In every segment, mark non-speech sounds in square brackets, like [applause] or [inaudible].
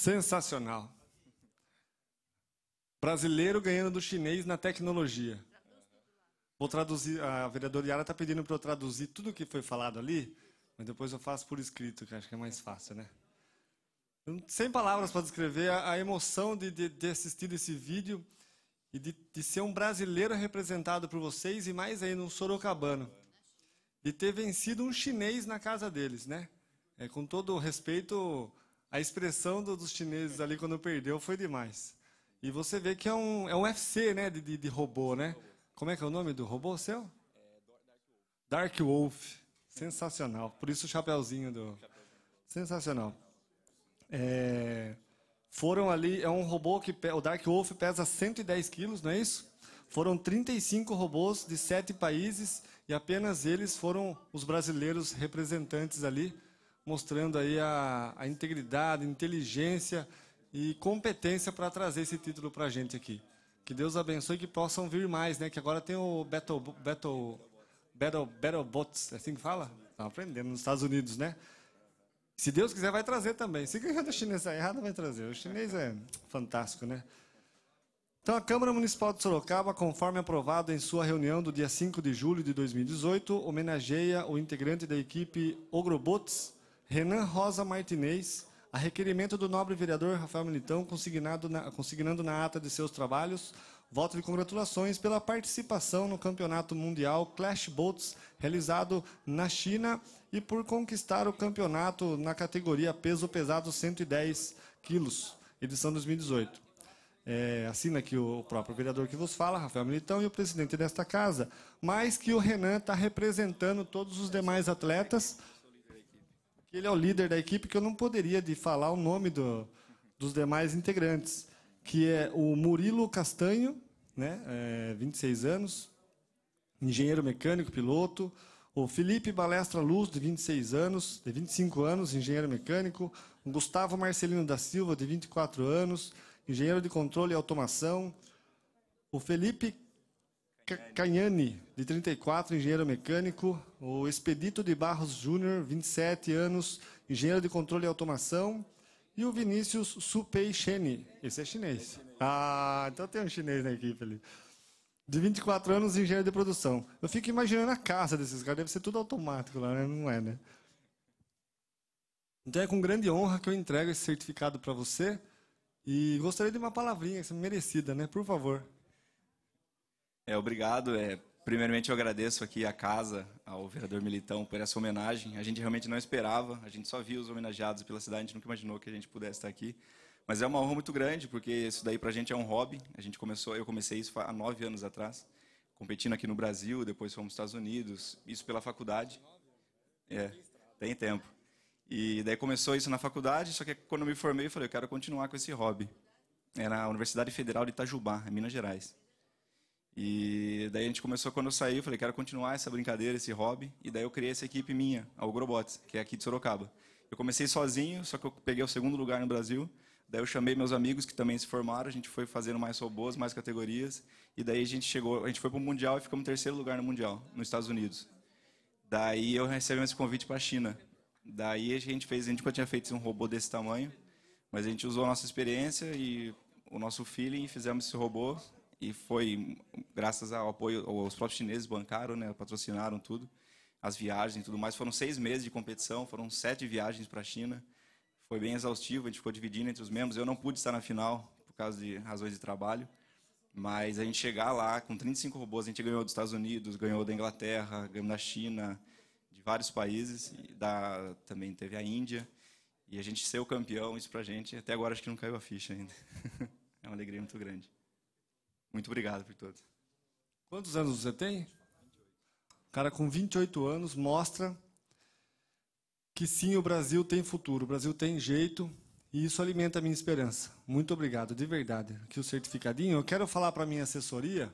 Sensacional. Brasileiro ganhando do chinês na tecnologia. Vou traduzir, a vereadora Yara está pedindo para eu traduzir tudo o que foi falado ali, mas depois eu faço por escrito, que acho que é mais fácil, né? Sem palavras para descrever a, a emoção de, de, de, assistir esse vídeo e de, de, ser um brasileiro representado por vocês e mais ainda um sorocabano. De ter vencido um chinês na casa deles, né? É, com todo respeito, a expressão do, dos chineses ali quando perdeu foi demais. E você vê que é um, é um UFC, né? De, de, robô, né? Como é que é o nome do robô seu? Dark Wolf. Sensacional. Por isso o chapéuzinho do. Sensacional. É, foram ali, é um robô que o Dark Wolf pesa 110 quilos, não é isso? Foram 35 robôs de sete países e apenas eles foram os brasileiros representantes ali, mostrando aí a, a integridade, inteligência e competência para trazer esse título para a gente aqui. Que Deus abençoe e que possam vir mais, né? Que agora tem o Battle, Battle, Battle, Battle Bots, é assim que fala? Estão aprendendo nos Estados Unidos, né? Se Deus quiser, vai trazer também. Se ganhar do chinês é errado, vai trazer. O chinês é fantástico, né? Então, a Câmara Municipal de Sorocaba, conforme aprovado em sua reunião do dia 5 de julho de 2018, homenageia o integrante da equipe Ogrobots, Renan Rosa Martinez, a requerimento do nobre vereador Rafael Militão, consignado na, consignando na ata de seus trabalhos voto de congratulações pela participação no Campeonato Mundial Clash Boats, realizado na China, e por conquistar o campeonato na categoria peso pesado 110 quilos, edição 2018. É, assina aqui o próprio vereador que vos fala, Rafael Militão, e o presidente desta casa, mas que o Renan está representando todos os demais atletas que ele é o líder da equipe, que eu não poderia de falar o nome do, dos demais integrantes, que é o Murilo Castanho, né, é, 26 anos, engenheiro mecânico, piloto, o Felipe Balestra Luz, de 26 anos, de 25 anos, engenheiro mecânico, o Gustavo Marcelino da Silva, de 24 anos, engenheiro de controle e automação, o Felipe Canhani, de 34, engenheiro mecânico. O Expedito de Barros Júnior, 27 anos, engenheiro de controle e automação. E o Vinícius Supei Sheni, esse é chinês. Ah, então tem um chinês na equipe ali. De 24 anos, engenheiro de produção. Eu fico imaginando a casa desses caras, deve ser tudo automático lá, né? Não é, né? Então é com grande honra que eu entrego esse certificado para você. E gostaria de uma palavrinha merecida, né? Por favor. É, obrigado. É, primeiramente, eu agradeço aqui a casa, ao vereador Militão, por essa homenagem. A gente realmente não esperava, a gente só via os homenageados pela cidade, a gente nunca imaginou que a gente pudesse estar aqui. Mas é uma honra muito grande, porque isso daí para a gente é um hobby. A gente começou, eu comecei isso há nove anos atrás, competindo aqui no Brasil, depois fomos nos Estados Unidos, isso pela faculdade. É, tem tempo. E daí começou isso na faculdade, só que quando eu me formei, eu falei, eu quero continuar com esse hobby. É na Universidade Federal de Itajubá, em Minas Gerais. E daí a gente começou, quando eu saí, eu falei, quero continuar essa brincadeira, esse hobby. E daí eu criei essa equipe minha, a Ogrobots, que é aqui de Sorocaba. Eu comecei sozinho, só que eu peguei o segundo lugar no Brasil. Daí eu chamei meus amigos que também se formaram, a gente foi fazendo mais robôs, mais categorias. E daí a gente chegou, a gente foi para o Mundial e ficamos em terceiro lugar no Mundial, nos Estados Unidos. Daí eu recebi esse convite para a China. Daí a gente fez, a gente nunca tinha feito um robô desse tamanho, mas a gente usou a nossa experiência e o nosso feeling e fizemos esse robô e foi graças ao apoio, os próprios chineses bancaram, né, patrocinaram tudo, as viagens e tudo mais. Foram seis meses de competição, foram sete viagens para a China. Foi bem exaustivo, a gente ficou dividindo entre os membros. Eu não pude estar na final por causa de razões de trabalho, mas a gente chegar lá com 35 robôs, a gente ganhou dos Estados Unidos, ganhou da Inglaterra, ganhou da China, de vários países, da, também teve a Índia. E a gente ser o campeão, isso para a gente, até agora acho que não caiu a ficha ainda. [laughs] é uma alegria muito grande. Muito obrigado por todos. Quantos anos você tem? O cara com 28 anos mostra que sim, o Brasil tem futuro, o Brasil tem jeito e isso alimenta a minha esperança. Muito obrigado, de verdade. Aqui o certificadinho. Eu quero falar para a minha assessoria.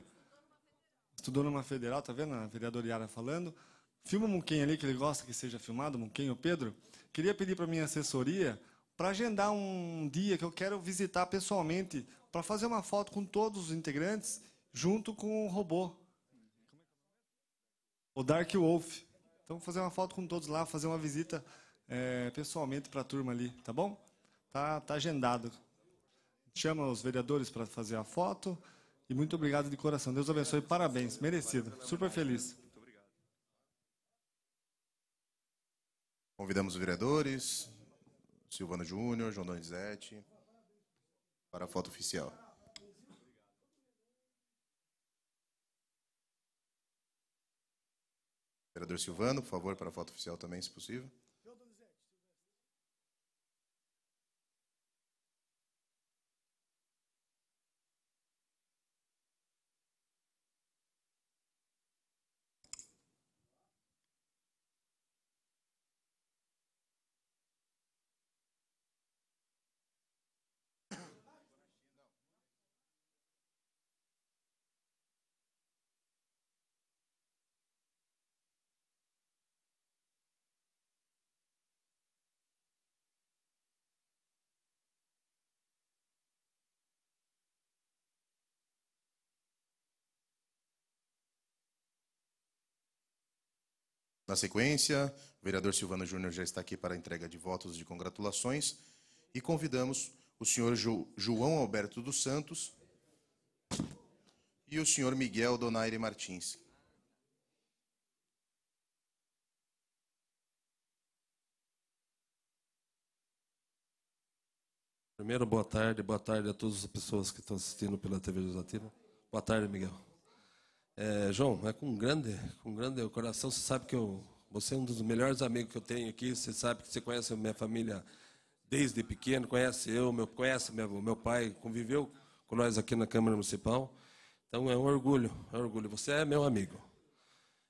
Estudou numa federal, tá vendo a vereadora Yara falando? Filma o Munquem ali, que ele gosta que seja filmado, Munquem ou Pedro. Queria pedir para a minha assessoria para agendar um dia que eu quero visitar pessoalmente para fazer uma foto com todos os integrantes junto com o robô. O Dark Wolf. Então, fazer uma foto com todos lá, fazer uma visita é, pessoalmente para a turma ali, tá bom? Tá, tá agendado. Chama os vereadores para fazer a foto. E muito obrigado de coração. Deus abençoe. Parabéns. Merecido. Super feliz. Convidamos os vereadores, Silvano Júnior, João Donizete, para a foto oficial. Vereador Silvano, por favor, para a foto oficial também, se possível. Na sequência, o vereador Silvano Júnior já está aqui para a entrega de votos de congratulações e convidamos o senhor jo João Alberto dos Santos e o senhor Miguel Donaire Martins. Primeiro, boa tarde, boa tarde a todas as pessoas que estão assistindo pela TV Legislativa. Boa tarde, Miguel. É, João, é com grande, com grande coração. Você sabe que eu, você é um dos melhores amigos que eu tenho aqui. Você sabe que você conhece a minha família desde pequeno, conhece eu, meu, conhece meu, meu pai, conviveu com nós aqui na Câmara Municipal. Então é um orgulho, é um orgulho. Você é meu amigo.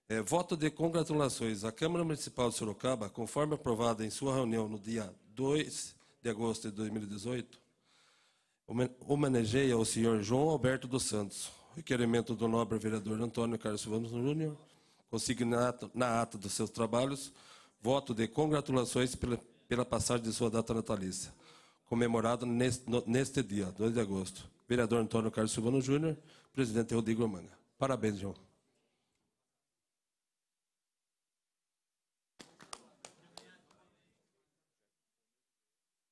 É, voto de congratulações à Câmara Municipal de Sorocaba, conforme aprovada em sua reunião no dia 2 de agosto de 2018, homenageia o senhor João Alberto dos Santos, requerimento do nobre vereador Antônio Carlos Silvano Júnior, consignado na ata dos seus trabalhos, voto de congratulações pela, pela passagem de sua data natalícia, comemorado neste, no, neste dia, 2 de agosto. Vereador Antônio Carlos Silvano Júnior, presidente Rodrigo Manga. Parabéns, João.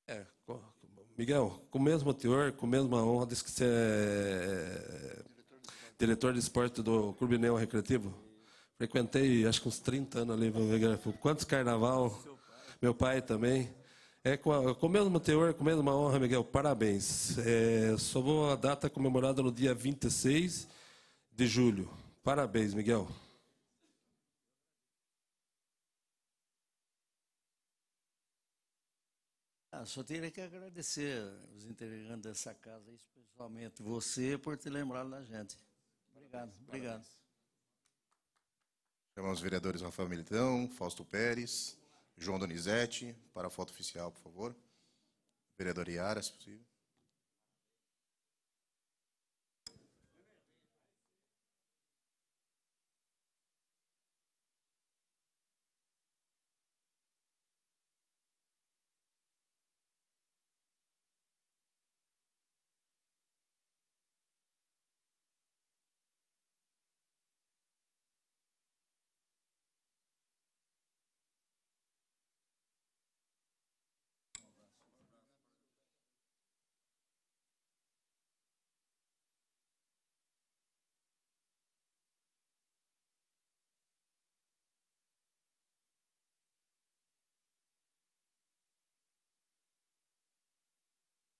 É, Miguel, com o mesmo teor, com a mesma honra, diz que você é diretor de esporte do Clube Neo Recreativo. Frequentei, acho que uns 30 anos ali. Quantos carnaval? Meu pai também. É com, a, com o mesmo teor, com a mesma honra, Miguel. Parabéns. É, só vou a data comemorada no dia 26 de julho. Parabéns, Miguel. Ah, só teria que agradecer os integrantes dessa casa, especialmente você, por ter lembrado da gente. Obrigado, obrigado. Chamamos os vereadores Rafael Militão, Fausto Pérez, João Donizete, para a foto oficial, por favor. Vereador Iara, se possível.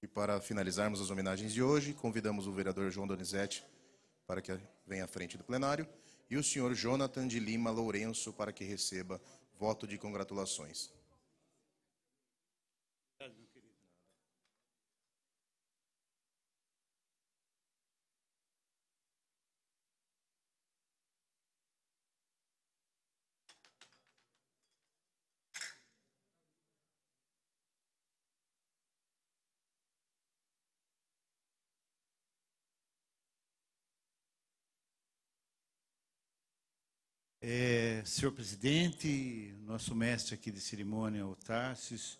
E para finalizarmos as homenagens de hoje, convidamos o vereador João Donizete para que venha à frente do plenário e o senhor Jonathan de Lima Lourenço para que receba voto de congratulações. É, senhor presidente, nosso mestre aqui de cerimônia, o Tarsis,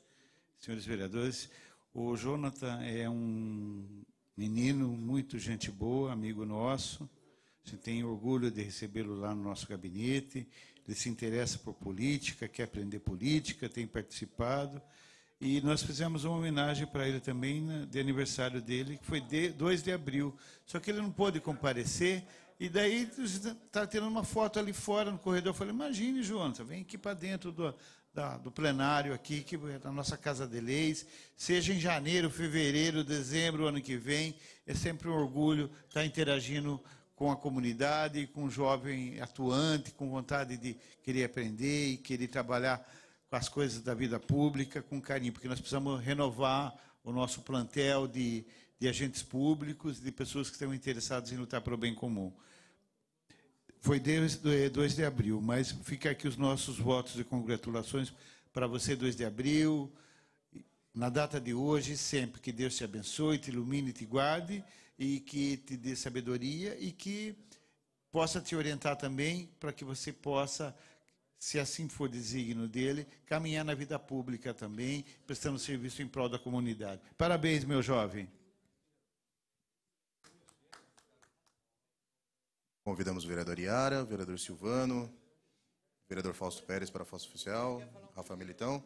senhores vereadores, o Jonathan é um menino muito gente boa, amigo nosso. A gente tem orgulho de recebê-lo lá no nosso gabinete. Ele se interessa por política, quer aprender política, tem participado E nós fizemos uma homenagem para ele também, né, de aniversário dele, que foi de 2 de abril. Só que ele não pôde comparecer, e daí está tirando uma foto ali fora no corredor. Eu falei, imagine, Jonas, vem aqui para dentro do, da, do plenário aqui, que é na nossa Casa de Leis, seja em janeiro, fevereiro, dezembro, ano que vem. É sempre um orgulho estar interagindo com a comunidade, com um jovem atuante, com vontade de querer aprender e querer trabalhar com as coisas da vida pública com carinho, porque nós precisamos renovar o nosso plantel de, de agentes públicos, de pessoas que estão interessadas em lutar pelo bem comum. Foi 2 de abril, mas fica aqui os nossos votos de congratulações para você, 2 de abril, na data de hoje, sempre. Que Deus te abençoe, te ilumine, te guarde e que te dê sabedoria e que possa te orientar também para que você possa, se assim for desígnio dele, caminhar na vida pública também, prestando serviço em prol da comunidade. Parabéns, meu jovem. Convidamos o vereador Iara, o vereador Silvano, o vereador Fausto Pérez para a foto oficial, Rafa Militão.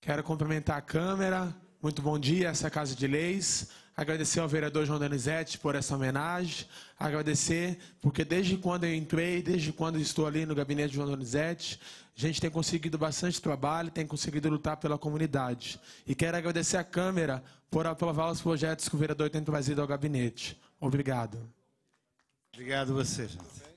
Quero cumprimentar a Câmara. Muito bom dia, essa é a Casa de Leis. Agradecer ao vereador João Donizete por essa homenagem. Agradecer, porque desde quando eu entrei, desde quando estou ali no gabinete de João Donizete, a gente tem conseguido bastante trabalho, tem conseguido lutar pela comunidade. E quero agradecer à Câmara por aprovar os projetos que o vereador tem trazido ao gabinete. Obrigado. Obrigado a você, gente.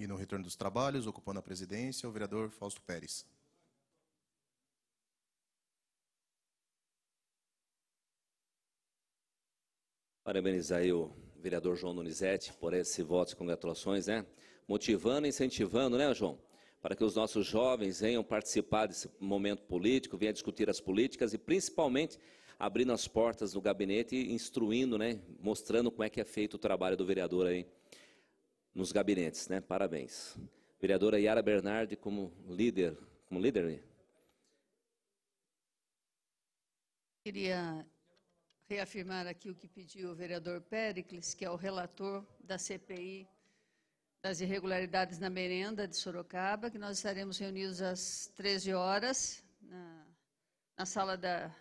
E no retorno dos trabalhos, ocupando a presidência, o vereador Fausto Pérez. Parabenizar aí o vereador João Donizete por esse voto de congratulações, né? Motivando e incentivando, né, João? Para que os nossos jovens venham participar desse momento político, venham discutir as políticas e principalmente abrindo as portas do gabinete e instruindo, né? Mostrando como é que é feito o trabalho do vereador aí nos gabinetes, né? Parabéns. Vereadora Yara Bernardi como líder, como líder. Queria reafirmar aqui o que pediu o vereador Pericles, que é o relator da CPI das irregularidades na merenda de Sorocaba, que nós estaremos reunidos às 13 horas na, na sala da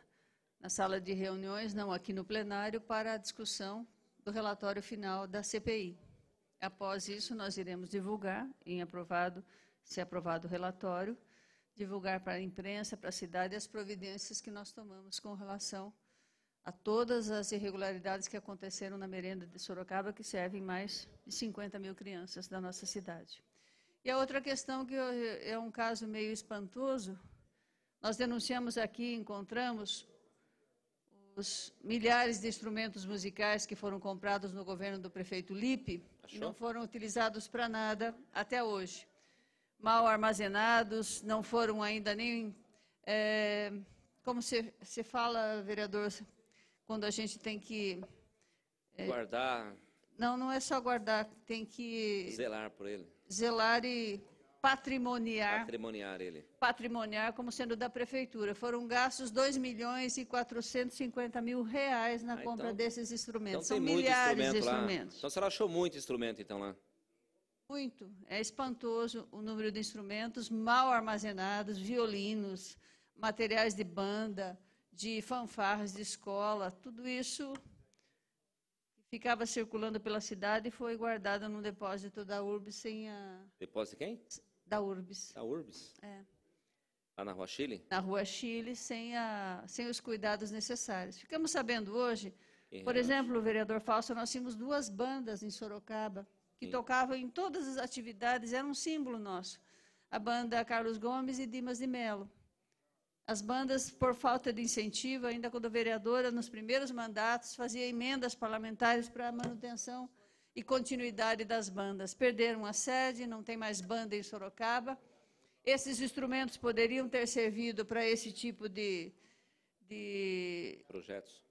na sala de reuniões, não aqui no plenário, para a discussão do relatório final da CPI. Após isso, nós iremos divulgar, em aprovado, se aprovado o relatório, divulgar para a imprensa, para a cidade, as providências que nós tomamos com relação a todas as irregularidades que aconteceram na merenda de Sorocaba, que servem mais de 50 mil crianças da nossa cidade. E a outra questão, que é um caso meio espantoso, nós denunciamos aqui, encontramos os milhares de instrumentos musicais que foram comprados no governo do prefeito Lipe e não foram utilizados para nada até hoje. Mal armazenados, não foram ainda nem. É, como se, se fala, vereador, quando a gente tem que. É, guardar. Não, não é só guardar, tem que. Zelar por ele. Zelar e patrimoniar. Patrimoniar ele. Patrimoniar como sendo da prefeitura. Foram gastos 2 milhões e 450 mil reais na ah, compra então, desses instrumentos. Então São milhares instrumento de instrumentos. Lá. Então a senhora achou muito instrumento então lá? Muito. É espantoso o número de instrumentos mal armazenados, violinos, materiais de banda, de fanfarras de escola, tudo isso ficava circulando pela cidade e foi guardado num depósito da URB sem a... Depósito de quem? Da URBS. Da URBS? É. Lá na Rua Chile? Na Rua Chile, sem, a, sem os cuidados necessários. Ficamos sabendo hoje, por exemplo, o vereador Fausto, nós tínhamos duas bandas em Sorocaba que Sim. tocavam em todas as atividades, era um símbolo nosso. A banda Carlos Gomes e Dimas de Melo. As bandas, por falta de incentivo, ainda quando vereadora, nos primeiros mandatos, fazia emendas parlamentares para a manutenção e continuidade das bandas. Perderam a sede, não tem mais banda em Sorocaba. Esses instrumentos poderiam ter servido para esse tipo de, de projetos.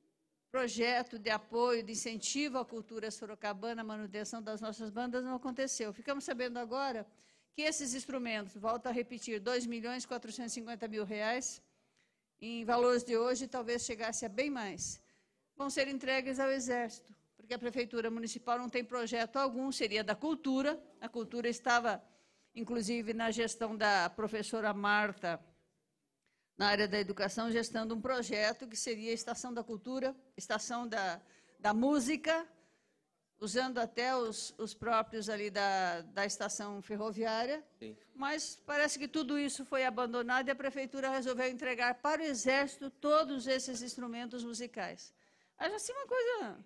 projeto de apoio, de incentivo à cultura sorocabana, manutenção das nossas bandas, não aconteceu. Ficamos sabendo agora que esses instrumentos, volto a repetir, 2 milhões 450 mil reais, em valores de hoje talvez chegasse a bem mais, vão ser entregues ao Exército, porque a Prefeitura Municipal não tem projeto algum, seria da cultura, a cultura estava, inclusive, na gestão da professora Marta, na área da educação, gestando um projeto que seria a Estação da Cultura, Estação da, da Música, usando até os, os próprios ali da, da estação ferroviária. Sim. Mas parece que tudo isso foi abandonado e a prefeitura resolveu entregar para o Exército todos esses instrumentos musicais. Acho assim uma coisa.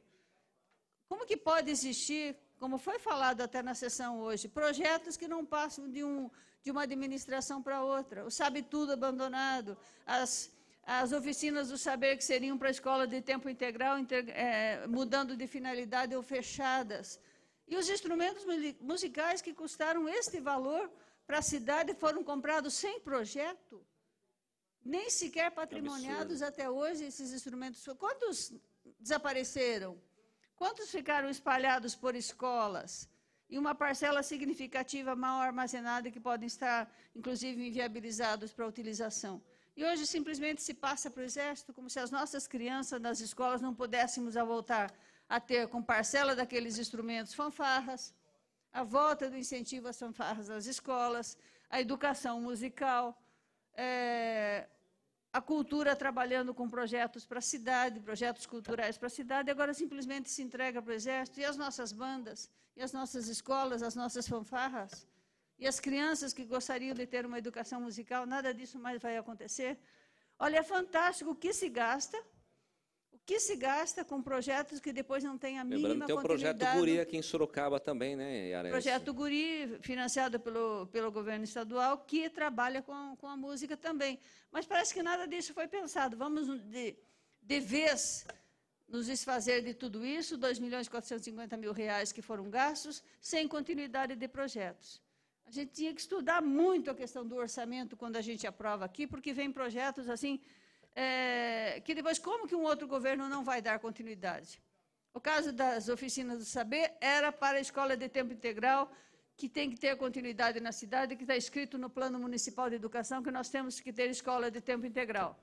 Como que pode existir, como foi falado até na sessão hoje, projetos que não passam de, um, de uma administração para outra? O Sabe Tudo abandonado, as as oficinas do saber que seriam para a escola de tempo integral, é, mudando de finalidade ou fechadas. E os instrumentos musicais que custaram este valor para a cidade foram comprados sem projeto, nem sequer patrimoniados até hoje esses instrumentos. Quantos desapareceram? Quantos ficaram espalhados por escolas? E uma parcela significativa mal armazenada que podem estar, inclusive, inviabilizados para utilização. E hoje simplesmente se passa para o Exército como se as nossas crianças nas escolas não pudéssemos a voltar a ter com parcela daqueles instrumentos fanfarras, a volta do incentivo às fanfarras nas escolas, a educação musical, é, a cultura trabalhando com projetos para a cidade, projetos culturais para a cidade, agora simplesmente se entrega para o Exército, e as nossas bandas, e as nossas escolas, as nossas fanfarras. E as crianças que gostariam de ter uma educação musical, nada disso mais vai acontecer. Olha, é fantástico o que se gasta, que se gasta com projetos que depois não têm a mínima Lembrando, tem o projeto Guri aqui em Sorocaba também, né, Yara? Projeto Guri, financiado pelo, pelo governo estadual, que trabalha com, com a música também. Mas parece que nada disso foi pensado. Vamos, de, de vez, nos desfazer de tudo isso, 2 milhões e 450 mil reais que foram gastos, sem continuidade de projetos. A gente tinha que estudar muito a questão do orçamento quando a gente aprova aqui, porque vem projetos assim, é, que depois como que um outro governo não vai dar continuidade? O caso das oficinas do saber era para a escola de tempo integral, que tem que ter continuidade na cidade, que está escrito no Plano Municipal de Educação que nós temos que ter escola de tempo integral.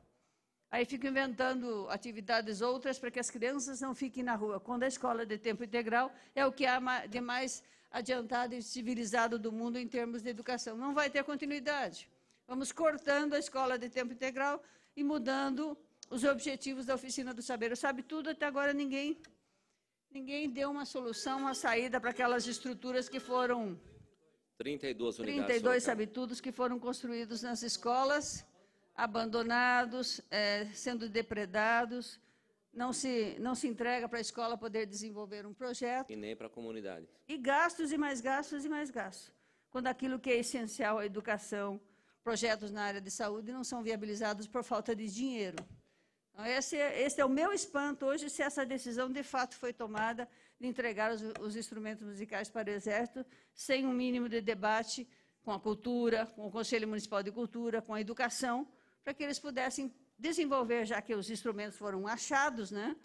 Aí fico inventando atividades outras para que as crianças não fiquem na rua. Quando a escola de tempo integral é o que há de mais adiantado e civilizado do mundo em termos de educação. Não vai ter continuidade. Vamos cortando a escola de tempo integral e mudando os objetivos da oficina do saber. Sabe tudo, até agora ninguém ninguém deu uma solução, uma saída para aquelas estruturas que foram 32 unidades. 32 sabe-tudos que foram construídos nas escolas, abandonados, é, sendo depredados, não se, não se entrega para a escola poder desenvolver um projeto. E nem para a comunidade. E gastos e mais gastos e mais gastos. Quando aquilo que é essencial à educação, projetos na área de saúde, não são viabilizados por falta de dinheiro. Então, esse, é, esse é o meu espanto hoje, se essa decisão de fato foi tomada de entregar os, os instrumentos musicais para o Exército, sem um mínimo de debate com a cultura, com o Conselho Municipal de Cultura, com a educação, para que eles pudessem desenvolver, já que os instrumentos foram achados, né?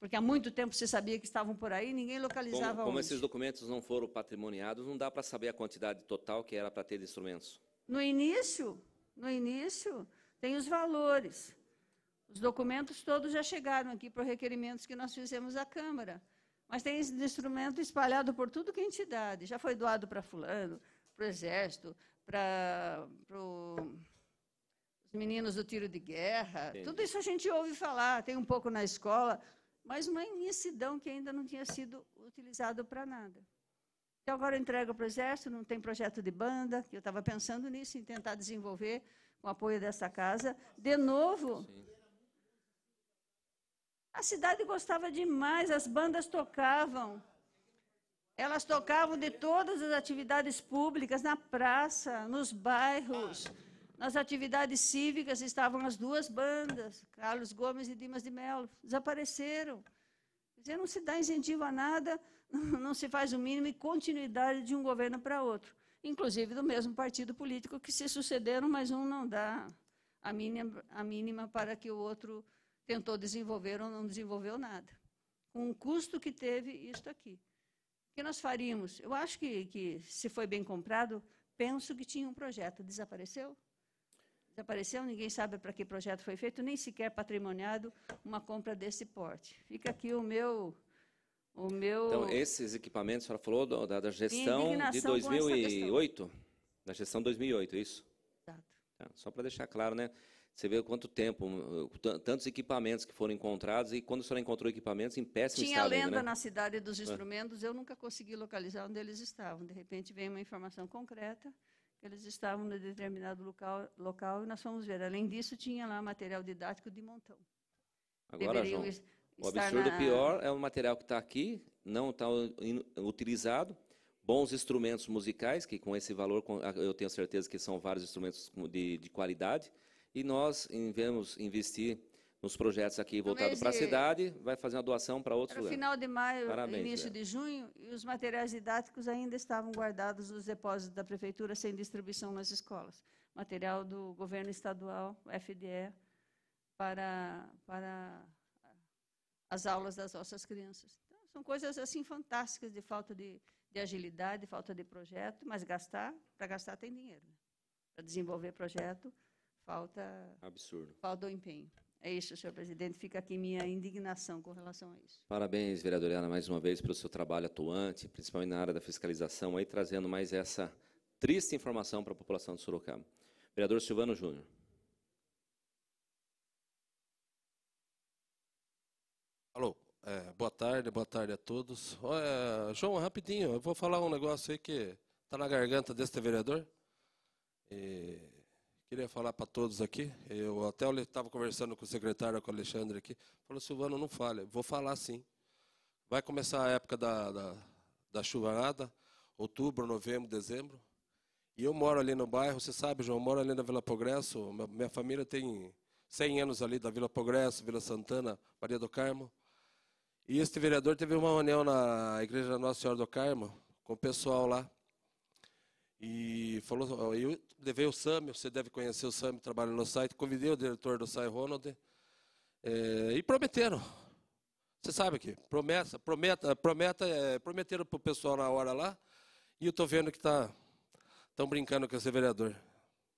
porque há muito tempo se sabia que estavam por aí, ninguém localizava como, como onde. esses documentos não foram patrimoniados, não dá para saber a quantidade total que era para ter de instrumentos. No início, no início, tem os valores. Os documentos todos já chegaram aqui por requerimentos que nós fizemos à Câmara. Mas tem esse instrumento espalhado por tudo que é entidade. Já foi doado para fulano, para o Exército, para o meninos do tiro de guerra, Entendi. tudo isso a gente ouve falar, tem um pouco na escola, mas uma imensidão que ainda não tinha sido utilizado para nada. Então, agora eu entrego para o Exército, não tem projeto de banda, eu estava pensando nisso, em tentar desenvolver com o apoio dessa casa. De novo, Sim. a cidade gostava demais, as bandas tocavam. Elas tocavam de todas as atividades públicas, na praça, nos bairros. Nas atividades cívicas estavam as duas bandas, Carlos Gomes e Dimas de Mello, desapareceram. Não se dá incentivo a nada, [laughs] não se faz o mínimo e continuidade de um governo para outro. Inclusive do mesmo partido político que se sucederam, mas um não dá a mínima, a mínima para que o outro tentou desenvolver ou não desenvolveu nada. Com o custo que teve isto aqui. O que nós faríamos? Eu acho que, que se foi bem comprado, penso que tinha um projeto. Desapareceu? Desapareceu, ninguém sabe para que projeto foi feito, nem sequer patrimoniado uma compra desse porte. Fica aqui o meu. O meu Então, esses equipamentos, a senhora falou da, da gestão de indignação com essa 2008? Da gestão 2008, isso? Exato. Tá, Só para deixar claro, né? Você vê quanto tempo, tan- tantos equipamentos que foram encontrados, e quando a senhora encontrou equipamentos em péssimo Tinha estado lenda ainda, né? na cidade dos instrumentos, eu nunca consegui localizar onde eles estavam. De repente veio uma informação concreta eles estavam em determinado local, local e nós fomos ver. Além disso, tinha lá material didático de montão. Agora, Deveriam João, o absurdo na- pior é o material que está aqui, não está utilizado, bons instrumentos musicais, que com esse valor, eu tenho certeza que são vários instrumentos de, de qualidade, e nós devemos investir nos projetos aqui voltados mês para a de- cidade, vai fazer uma doação para outros lugares. final de maio, Parabéns, início de junho, e os materiais didáticos ainda estavam guardados nos depósitos da prefeitura sem distribuição nas escolas. Material do governo estadual, FDE, para, para as aulas das nossas crianças. Então, são coisas assim fantásticas de falta de, de agilidade, falta de projeto, mas gastar, para gastar tem dinheiro. né? Para desenvolver projeto, falta, Absurdo. falta o empenho. É isso, senhor presidente. Fica aqui minha indignação com relação a isso. Parabéns, vereadora Ana, mais uma vez pelo seu trabalho atuante, principalmente na área da fiscalização, aí trazendo mais essa triste informação para a população de Sorocaba. Vereador Silvano Júnior. É, boa tarde, boa tarde a todos. Olha, João, rapidinho, eu vou falar um negócio aí que está na garganta deste vereador. E queria falar para todos aqui. Eu até estava conversando com o secretário, com o Alexandre aqui. Falou, Silvano, não fale. Vou falar sim. Vai começar a época da, da, da chuvarada, outubro, novembro, dezembro. E eu moro ali no bairro, você sabe, João, eu moro ali na Vila Progresso. Minha, família tem 100 anos ali da Vila Progresso, Vila Santana, Maria do Carmo. E este vereador teve uma reunião na Igreja Nossa Senhora do Carmo, com o pessoal lá. E falou, eu levei o Sami, você deve conhecer o Sami, trabalha no site, convidei o diretor do site, Ronald, eh, e prometeram. Você sabe que promessa, prometa, prometa, eh, prometeram para o pessoal na hora lá, e eu estou vendo que tá, estão brincando com esse vereador.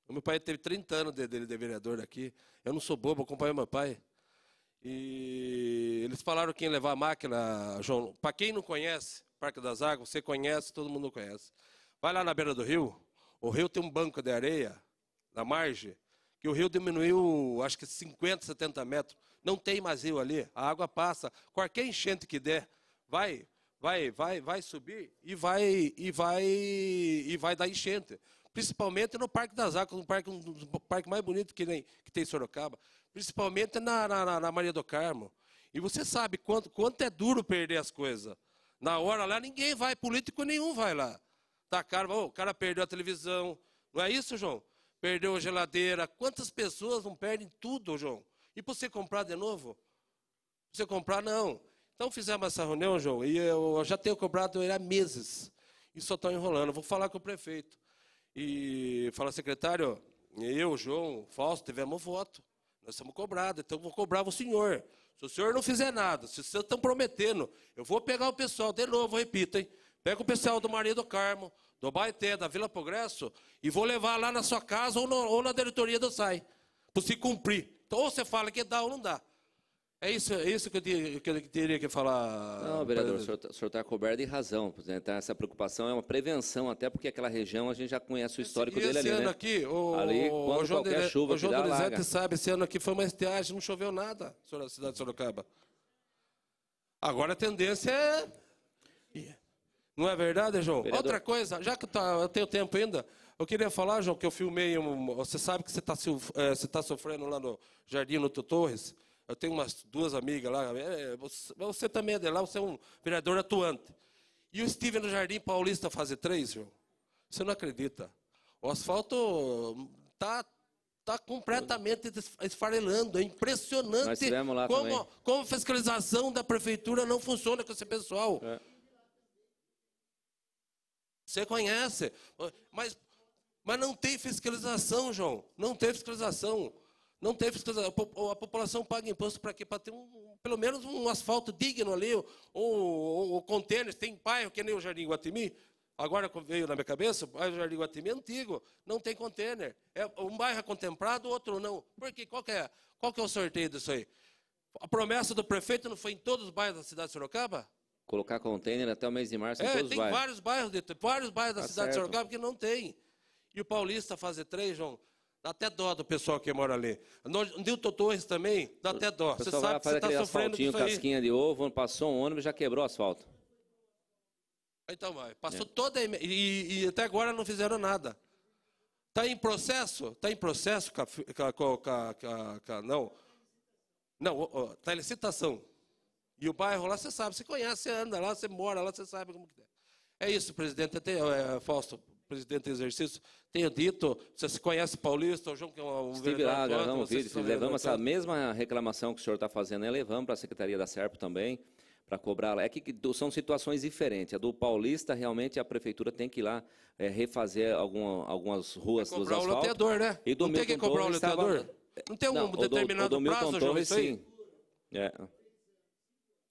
O meu pai teve 30 anos de, de, de vereador aqui, eu não sou bobo, acompanho meu pai. E eles falaram que ia levar a máquina, João. Para quem não conhece, Parque das Águas, você conhece, todo mundo conhece. Vai lá na beira do rio, o rio tem um banco de areia na margem, que o rio diminuiu, acho que 50, 70 metros. Não tem mais rio ali, a água passa. Qualquer enchente que der, vai, vai, vai, vai subir e vai e vai e vai dar enchente. Principalmente no Parque das Águas, um parque, um dos parques mais bonitos que, nem, que tem em Sorocaba. Principalmente na, na, na Maria do Carmo. E você sabe quanto, quanto é duro perder as coisas. Na hora lá, ninguém vai, político nenhum vai lá. Tá caro, ô, o cara perdeu a televisão. Não é isso, João? Perdeu a geladeira. Quantas pessoas não perdem tudo, João? E para você comprar de novo? Pra você comprar, não. Então fizemos essa reunião, João, e eu já tenho cobrado ele há meses. E só estão enrolando. Vou falar com o prefeito. E fala, secretário, eu, João, Fausto, tivemos voto. Nós somos cobrados, então vou cobrar o senhor. Se o senhor não fizer nada, se vocês estão prometendo, eu vou pegar o pessoal, de novo, repito, hein? Pega o pessoal do Maria do Carmo, do Baeté, da Vila Progresso, e vou levar lá na sua casa ou, no, ou na diretoria do SAI, para se cumprir. Então, ou você fala que dá ou não dá. É isso, é isso que, eu, te- que eu teria que falar. Não, vereador, o senhor tá- o está coberto de razão. Tá, Essa preocupação é uma prevenção, até porque aquela região a gente já conhece o histórico E dele esse ali, ano né? aqui, o, Ali, o quando João qualquer Dene- chuva o João Donizete sabe, esse ano aqui foi uma estiagem, não choveu nada na cidade de Sorocaba. Agora a tendência é... Não é verdade, João? Vereador. Outra coisa, já que tá, eu tenho tempo ainda, eu queria falar, João, que eu filmei, um, você sabe que você está você tá sofrendo lá no Jardim Nuto Torres, eu tenho umas duas amigas lá, é, você, você também é de lá, você é um vereador atuante. E eu estive no Jardim Paulista fase 3, João. Você não acredita. O asfalto está tá completamente esfarelando. É impressionante Nós tivemos lá como, também. como a fiscalização da prefeitura não funciona com esse pessoal. É. Você conhece. Mas, mas não tem fiscalização, João. Não tem fiscalização. Não tem fiscalização. A po- A população paga imposto para quê? Para ter um, pelo menos um asfalto digno ali, um, um, um container. Tem bairro que nem o Jardim Guatimi. Agora veio na minha cabeça, o bairro Jardim Guatimi é antigo, não tem container. É, um bairro é contemplado, outro não. Por quê? Qual que é, qual que é o sorteio disso aí? A promessa do prefeito não foi em todos os bairros da cidade de Sorocaba? Colocar container até o mês de março em É, todos os tem bairros. vários bairros, de, vários bairros da Tá cidade de certo. Sorocaba que não tem. E o Paulista fazer três, João, dá até dó do pessoal que mora ali. No Nilton Torres também, dá até dó. Você sabe que você está sofrendo disso aí. casquinha de ovo, passou um ônibus e já quebrou o asfalto. Então, vai. É. Passou toda a e, e até agora não fizeram nada. Está em processo? Está em processo com a, fi- com a- com a- com a- com a- com a- não. Não, está em licitação. E o bairro lá, você sabe, você conhece, você anda lá, você mora lá, você sabe como que é. É isso, presidente. Até, é, Fausto, presidente do exercício, tenho dito, você se conhece Paulista, o João que é um Estive lá, gravamos vídeo, levamos essa mesma reclamação que o senhor está fazendo, né? levamos para a Secretaria da Serpo também, para cobrar lá. É que são situações diferentes. A do Paulista, realmente, a prefeitura tem que ir lá é, refazer alguma- algumas ruas dos cobrar o asfaltos. loteador, né? E do Não tem que Milton cobrar o Torres estava- loteador? Não tem um Não, o do- determinado o do Milton prazo, João, Torres, aí? sim. É.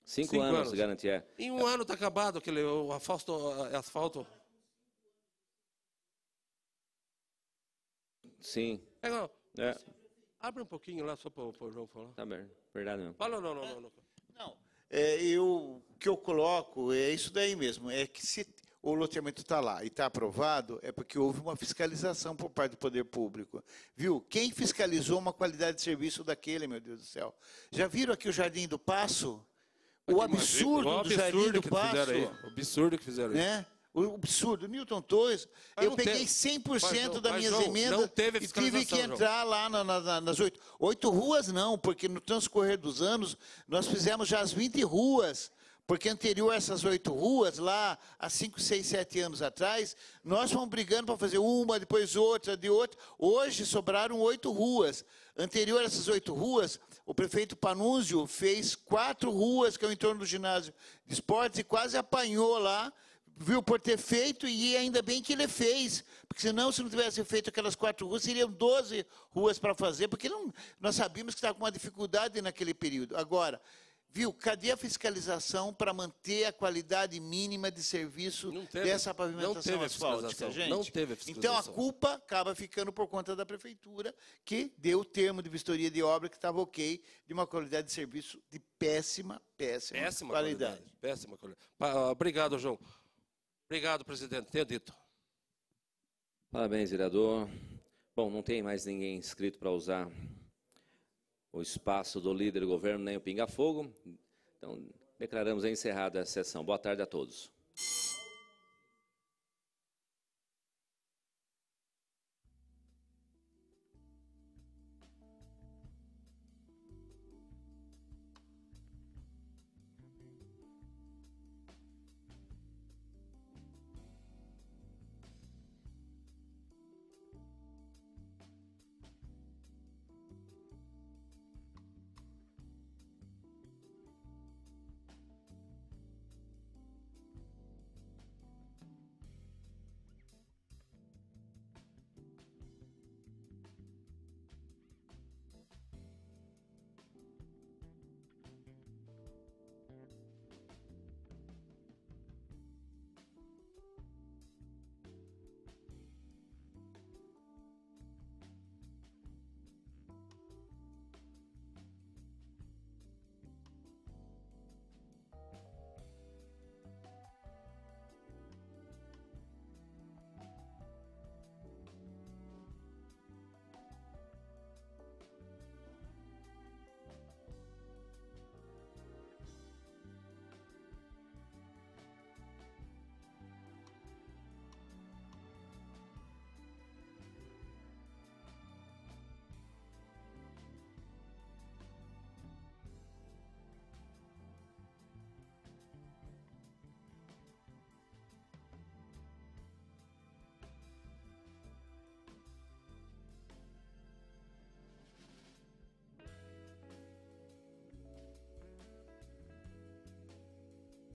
Cinco, Cinco anos, anos. garantia. É. Em um ano está acabado aquele o asfalto. asfalto. Sim. É, não. É. Abre um pouquinho lá só para o João falar. Tá bem, verdade mesmo. Fala, não, não, não. não. Não, é, eu, o que eu coloco é isso daí mesmo, é que se o loteamento está lá e está aprovado, é porque houve uma fiscalização por parte do poder público. Viu? Quem fiscalizou uma qualidade de serviço daquele, meu Deus do céu? Já viram aqui o Jardim do Passo? O absurdo O do Jardim do que fizeram aí. Passo. O absurdo que fizeram. Né? O absurdo. Newton Torres, Mas eu não peguei teve. 100% Mas não- das minhas João, emendas não teve e tive que João. entrar lá na- na- nas oito. Oito ruas não, porque no transcorrer dos anos nós fizemos já as 20 ruas. Porque anterior a essas oito ruas, lá há cinco, seis, sete anos atrás, nós fomos brigando para fazer uma, depois outra, de outra. Hoje sobraram oito ruas. Anterior a essas oito ruas, o prefeito Panúzio fez quatro ruas que é o entorno do ginásio de esportes e quase apanhou lá viu por ter feito e ainda bem que ele fez, porque senão se não tivesse feito aquelas quatro ruas, seriam 12 ruas para fazer, porque não, nós sabíamos que estava com uma dificuldade naquele período. Agora, viu, cadê a fiscalização para manter a qualidade mínima de serviço teve- dessa não pavimentação teve a asfáltica, fiscalização, gente? não teve a Então a fiscalização. culpa acaba ficando por conta da prefeitura, que deu o termo de vistoria de obra que estava ok, de uma qualidade de serviço de péssima, péssima, Péssima qualidade. qualidade. Péssima qualidade. Pa- Obrigado, João. Obrigado, presidente. Tenha dito. Parabéns, vereador. Bom, não tem mais ninguém inscrito para usar o espaço do líder do governo, nem o Pinga Fogo. Então, declaramos encerrada a sessão. Boa tarde a todos.